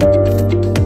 Música